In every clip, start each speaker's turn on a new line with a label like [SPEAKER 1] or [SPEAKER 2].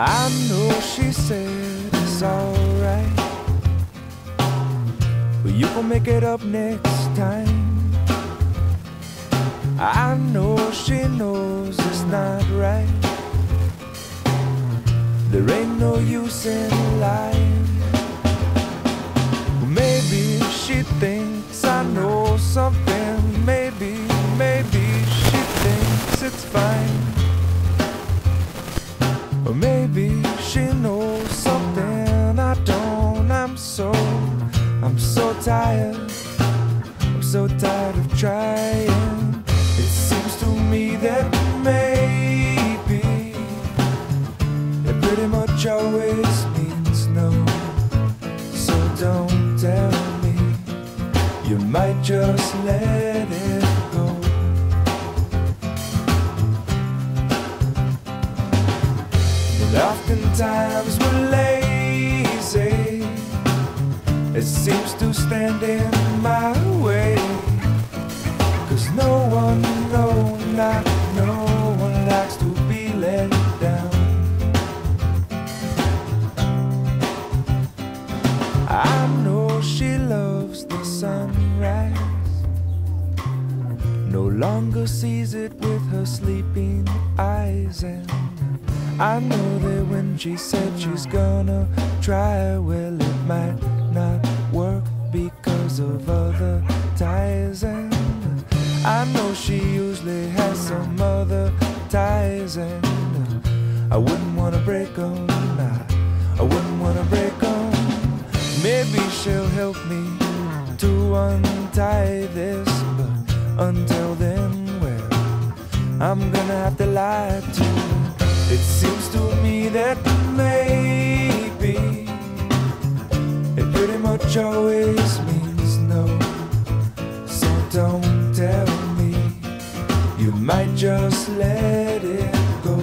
[SPEAKER 1] I know she said it's alright. But you can make it up next time. I know she knows it's not right. There ain't no use in lying. So, I'm so tired. I'm so tired of trying. It seems to me that maybe it pretty much always means no. So don't tell me. You might just let it go. And oftentimes we're. It seems to stand in my way. Cause no one, no, not no one likes to be let down. I know she loves the sunrise. No longer sees it with her sleeping eyes. And I know that when she said she's gonna try, well, it might ties. And I wouldn't wanna break them. Nah, I wouldn't wanna break them. Maybe she'll help me to untie this, but until then, well, I'm gonna have to lie to her. It seems to me that maybe it pretty much always means just let it go.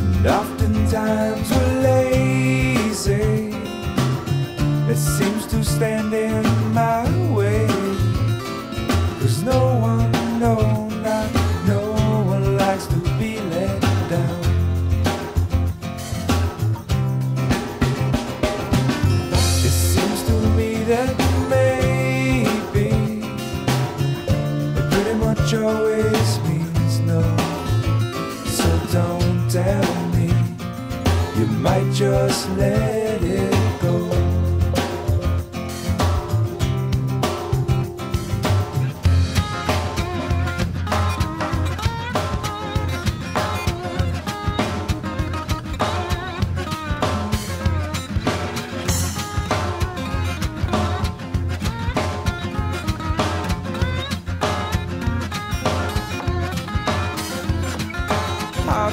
[SPEAKER 1] And oftentimes we're lazy. It seems to stand in pretty always means no. So don't tell me, you might just let it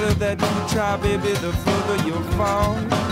[SPEAKER 1] harder that you try, baby, the further you'll fall.